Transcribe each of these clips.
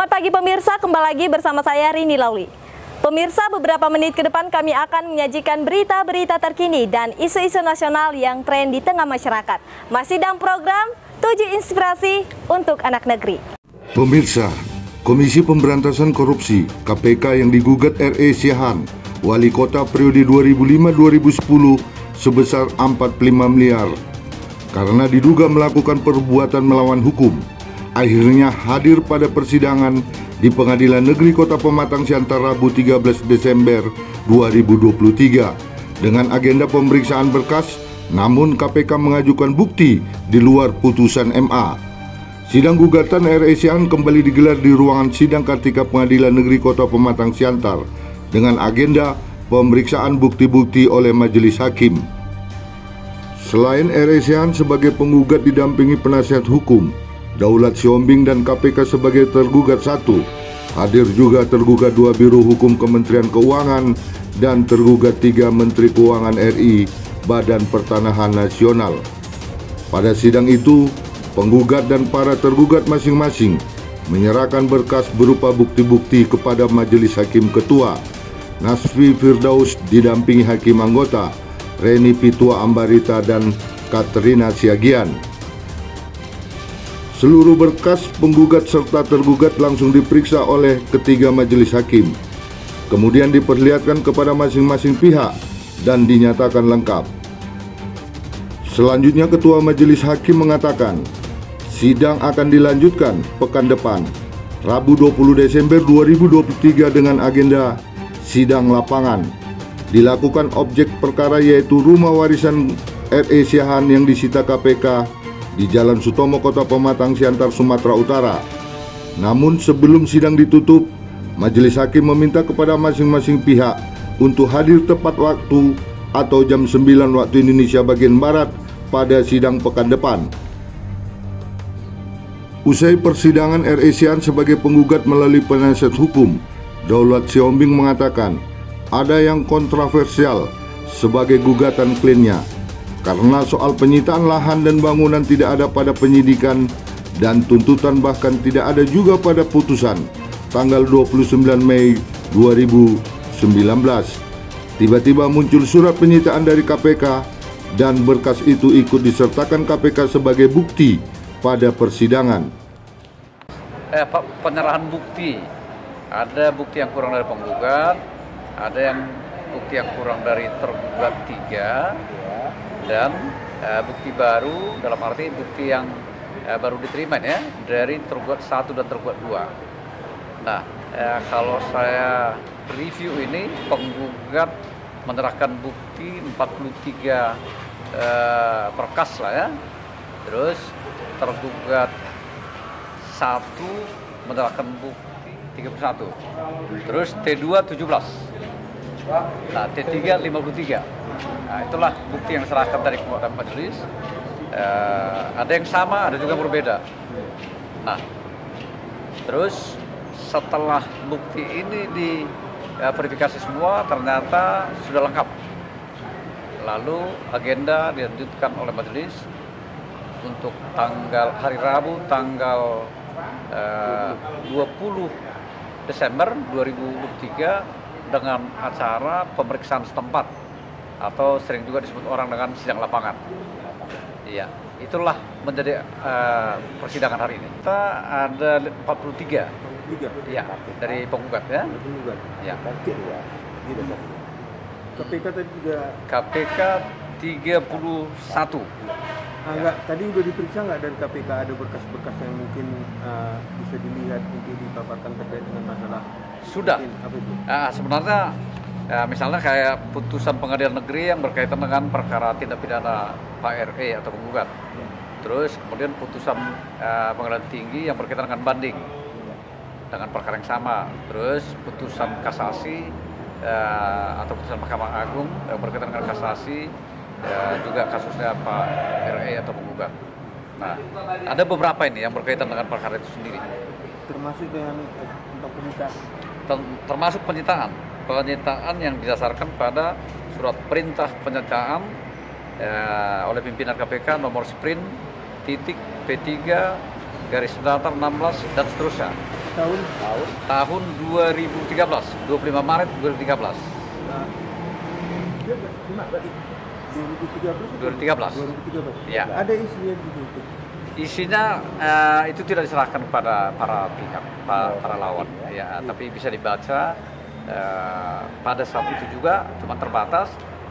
Selamat pagi pemirsa, kembali lagi bersama saya Rini Lauli. Pemirsa, beberapa menit ke depan kami akan menyajikan berita-berita terkini dan isu-isu nasional yang tren di tengah masyarakat. Masih dalam program Tujuh Inspirasi untuk Anak Negeri. Pemirsa, Komisi Pemberantasan Korupsi KPK yang digugat RE Siahan, Wali Kota periode 2005-2010 sebesar 45 miliar karena diduga melakukan perbuatan melawan hukum. Akhirnya hadir pada persidangan di Pengadilan Negeri Kota Pematang Siantar Rabu 13 Desember 2023 dengan agenda pemeriksaan berkas namun KPK mengajukan bukti di luar putusan MA. Sidang gugatan RE Sian kembali digelar di ruangan sidang Kartika Pengadilan Negeri Kota Pematang Siantar dengan agenda pemeriksaan bukti-bukti oleh majelis hakim. Selain RE Sian sebagai penggugat didampingi penasihat hukum, Daulat Siombing dan KPK sebagai tergugat satu. Hadir juga tergugat dua Biro Hukum Kementerian Keuangan dan tergugat tiga Menteri Keuangan RI Badan Pertanahan Nasional. Pada sidang itu, penggugat dan para tergugat masing-masing menyerahkan berkas berupa bukti-bukti kepada Majelis Hakim Ketua. Nasfi Firdaus didampingi hakim anggota Reni Pitua Ambarita dan Katrina Siagian. Seluruh berkas penggugat serta tergugat langsung diperiksa oleh ketiga majelis hakim. Kemudian diperlihatkan kepada masing-masing pihak dan dinyatakan lengkap. Selanjutnya Ketua Majelis Hakim mengatakan, sidang akan dilanjutkan pekan depan, Rabu 20 Desember 2023 dengan agenda sidang lapangan. Dilakukan objek perkara yaitu rumah warisan RE Siahan yang disita KPK di Jalan Sutomo Kota Pematang Siantar Sumatera Utara. Namun sebelum sidang ditutup, majelis hakim meminta kepada masing-masing pihak untuk hadir tepat waktu atau jam 9 waktu Indonesia bagian Barat pada sidang pekan depan. Usai persidangan RE Sian sebagai penggugat melalui penasihat hukum, Daulat Siombing mengatakan ada yang kontroversial sebagai gugatan kliennya karena soal penyitaan lahan dan bangunan tidak ada pada penyidikan dan tuntutan bahkan tidak ada juga pada putusan tanggal 29 Mei 2019. Tiba-tiba muncul surat penyitaan dari KPK dan berkas itu ikut disertakan KPK sebagai bukti pada persidangan. Eh, penyerahan bukti, ada bukti yang kurang dari penggugat, ada yang bukti yang kurang dari tergugat tiga, dan uh, bukti baru dalam arti bukti yang uh, baru diterima ya dari tergugat satu dan tergugat dua. Nah uh, kalau saya review ini penggugat menyerahkan bukti 43 uh, berkas lah ya, terus tergugat satu menyerahkan bukti 31, terus T2 17, nah T3 53. Nah, itulah bukti yang diserahkan dari kemudian majelis. Uh, ada yang sama, ada juga yang berbeda. Nah, terus setelah bukti ini di verifikasi semua, ternyata sudah lengkap. Lalu agenda dilanjutkan oleh majelis untuk tanggal hari Rabu tanggal uh, 20 Desember 2023 dengan acara pemeriksaan setempat atau sering juga disebut orang dengan sidang lapangan. Iya, itulah menjadi uh, persidangan hari ini. Kita ada 43. Iya, dari penggugat ya. Penggugat. Ya. ya. KPK tadi juga KPK 31. Ah, enggak, tadi udah diperiksa nggak dari KPK ada berkas-berkas yang mungkin uh, bisa dilihat untuk dipaparkan terkait dengan masalah sudah. apa itu? Uh, sebenarnya Ya, misalnya kayak putusan pengadilan negeri yang berkaitan dengan perkara tindak pidana Pak RE atau penggugat. Terus kemudian putusan uh, pengadilan tinggi yang berkaitan dengan banding dengan perkara yang sama. Terus putusan kasasi uh, atau putusan Mahkamah Agung yang berkaitan dengan kasasi uh, juga kasusnya Pak RE atau penggugat. Nah, ada beberapa ini yang berkaitan dengan perkara itu sendiri. Termasuk dengan tentang penyitaan. Termasuk penyitaan penyitaan yang didasarkan pada surat perintah penyitaan ya, oleh pimpinan KPK nomor sprint titik P3 garis datar 16 dan seterusnya Tahun tahun 2013, 25 Maret 2013. uh, 2013 2013. 2013. Ya. Ada isinya di. Isinya eh, itu tidak diserahkan kepada para pihak, para, para lawan, ya, tapi bisa dibaca eh, pada saat itu juga cuma terbatas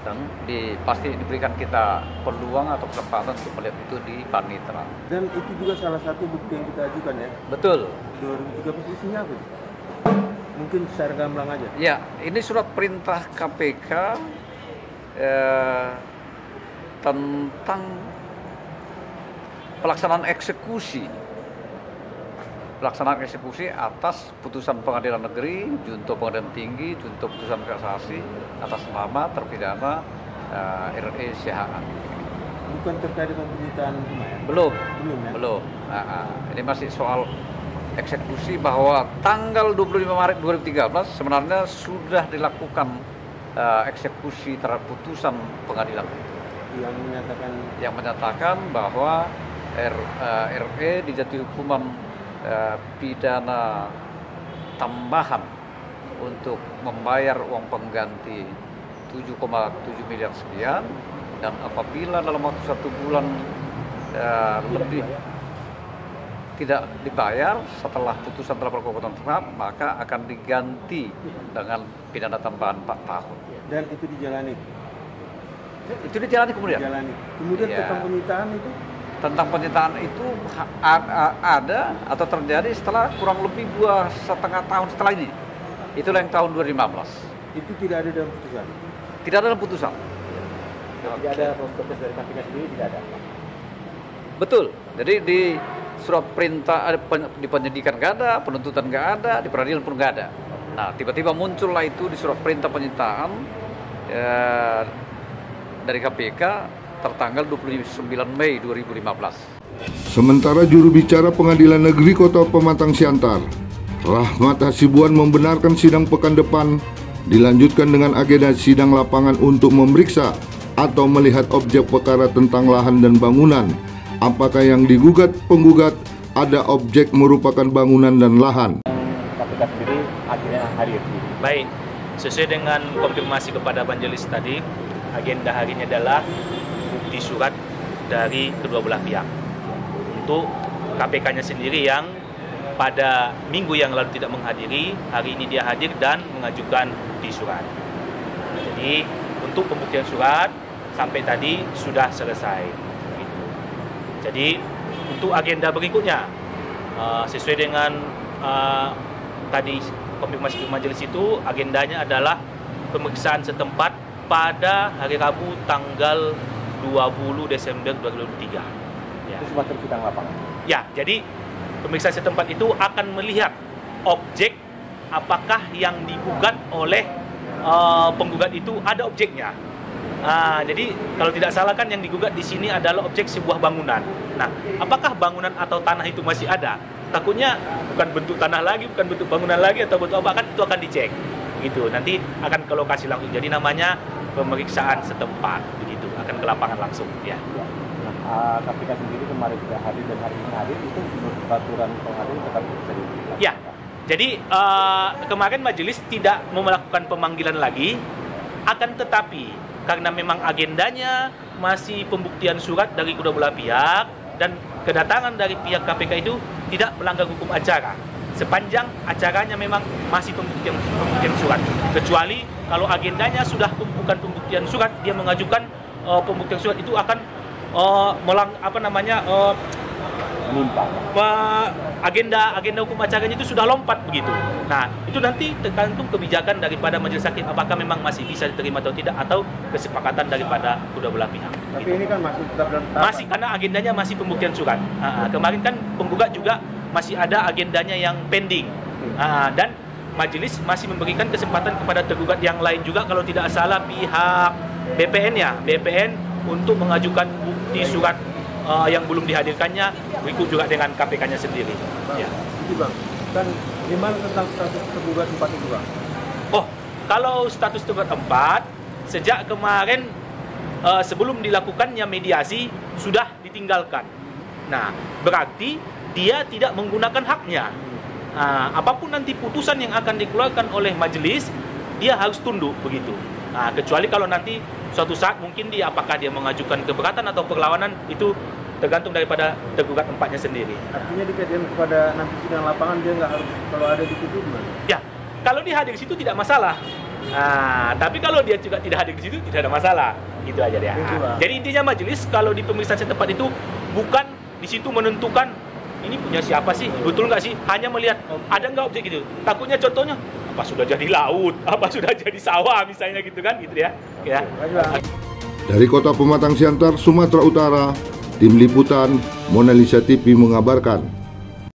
dan di, pasti diberikan kita peluang atau kesempatan untuk melihat itu di panitra. Dan itu juga salah satu bukti yang kita ajukan ya. Betul. 2013 isinya apa? Mungkin secara gamblang aja. Ya, ini surat perintah KPK eh, tentang pelaksanaan eksekusi. Pelaksanaan eksekusi atas putusan pengadilan negeri, junto pengadilan tinggi, junto putusan kasasi atas nama terpidana eh, RE Sihaan. Bukan terkait dengan penyitaan rumah ya? Belum, Belum ya? belum. Nah, ah, ini masih soal eksekusi bahwa tanggal 25 Maret 2013 sebenarnya sudah dilakukan eh, eksekusi terhadap putusan pengadilan Yang menyatakan yang menyatakan bahwa R, eh, RE dijatuhi hukuman eh, pidana tambahan untuk membayar uang pengganti 7,7 miliar sekian dan apabila dalam waktu satu bulan eh, lebih tidak dibayar setelah putusan telah berkekuatan tetap maka akan diganti dengan pidana tambahan 4 tahun dan itu dijalani. itu dijalani kemudian Dijalani. Kemudian Iya. tentang penyitaan itu tentang penyitaan itu ada atau terjadi setelah kurang lebih dua setengah tahun setelah ini. Itulah yang tahun 2015. itu tidak ada dalam putusan. Tidak ada dalam putusan. Tidak ada protes dari KPK sendiri tidak ada. Betul. Jadi di surat perintah pen- di penyidikan nggak ada, penuntutan nggak ada, di peradilan pun nggak ada. Nah tiba-tiba muncullah itu di surat perintah penyitaan ya, dari KPK tertanggal 29 Mei 2015. Sementara juru bicara Pengadilan Negeri Kota Pematang Siantar, Rahmat Hasibuan membenarkan sidang pekan depan dilanjutkan dengan agenda sidang lapangan untuk memeriksa atau melihat objek perkara tentang lahan dan bangunan. Apakah yang digugat penggugat ada objek merupakan bangunan dan lahan. KPK sendiri akhirnya hadir. Baik, sesuai dengan konfirmasi kepada Banjelis tadi, agenda hari ini adalah bukti surat dari kedua belah pihak. Untuk KPK-nya sendiri yang pada minggu yang lalu tidak menghadiri, hari ini dia hadir dan mengajukan bukti surat. Jadi untuk pembuktian surat sampai tadi sudah selesai. Jadi untuk agenda berikutnya uh, sesuai dengan uh, tadi konfirmasi majelis itu agendanya adalah pemeriksaan setempat pada hari Rabu tanggal 20 Desember 2023. Ya. Itu semacam sidang lapangan. Ya, jadi pemeriksaan setempat itu akan melihat objek apakah yang digugat oleh uh, penggugat itu ada objeknya. Ah, jadi kalau tidak salah kan yang digugat di sini adalah objek sebuah bangunan. Nah, apakah bangunan atau tanah itu masih ada? Takutnya bukan bentuk tanah lagi, bukan bentuk bangunan lagi atau bentuk apa kan itu akan dicek. Gitu. Nanti akan ke lokasi langsung. Jadi namanya pemeriksaan setempat akan ke lapangan langsung ya. Nah, uh, KPK sendiri kemarin tidak hadir dan hari ini hadir itu menurut peraturan pengadilan tetap bisa dilakukan. Ya. Jadi eh, kemarin majelis tidak mau melakukan pemanggilan lagi, akan tetapi karena memang agendanya masih pembuktian surat dari kedua belah pihak dan kedatangan dari pihak KPK itu tidak melanggar hukum acara. Sepanjang acaranya memang masih pembuktian pembuktian surat, kecuali kalau agendanya sudah bukan pembuktian surat, dia mengajukan eh, pembuktian surat itu akan eh, melang apa namanya Menimpa. Ma- agenda agenda hukum acaranya itu sudah lompat begitu. Nah, itu nanti tergantung kebijakan daripada majelis hakim apakah memang masih bisa diterima atau tidak atau kesepakatan daripada kedua belah pihak. Tapi Gitu. ini kan masih tetap dalam tahapan. Masih karena agendanya masih pembuktian surat. Ah, kemarin kan penggugat juga masih ada agendanya yang pending. Ah, dan majelis masih memberikan kesempatan kepada tergugat yang lain juga kalau tidak salah pihak BPN ya, BPN untuk mengajukan bukti surat ah, yang belum dihadirkannya berikut juga dengan KPK-nya sendiri. Ya. Itu bang. Dan gimana tentang status tergugat empat itu bang? Oh, kalau status tergugat empat sejak kemarin eh, sebelum dilakukannya mediasi sudah ditinggalkan. Nah, berarti dia tidak menggunakan haknya. ah, apa pun nanti putusan yang akan dikeluarkan oleh majelis, dia harus tunduk begitu. Nah, kecuali kalau nanti suatu saat mungkin dia apakah dia mengajukan keberatan atau perlawanan itu tergantung daripada tergugat tempatnya sendiri. Artinya dikaitkan kepada nanti sidang lapangan dia nggak harus kalau ada di situ gimana? Ya, kalau dia hadir di situ tidak masalah. Nah, tapi kalau dia juga tidak hadir di situ tidak ada masalah. Gitu aja dia. Lah. Jadi intinya majelis kalau di pemeriksaan setempat itu bukan di situ menentukan ini punya siapa sih, betul nggak sih? Hanya melihat ada nggak objek gitu. Takutnya contohnya apa sudah jadi laut, apa sudah jadi sawah misalnya gitu kan, gitu ya. Ya. Dari kota Pematang Siantar, Sumatera Utara, Tim Liputan Mona Lisa TV mengabarkan.